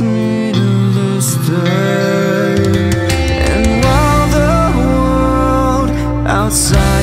me to this And while the world outside